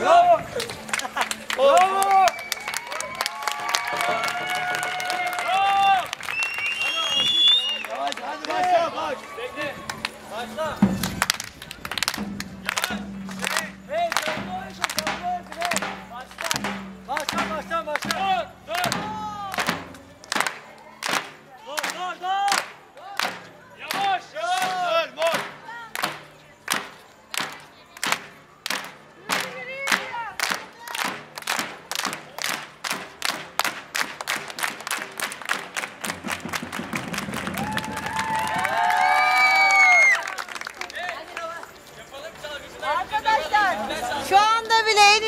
Bravo! Bravo! Hadi Başla. ビで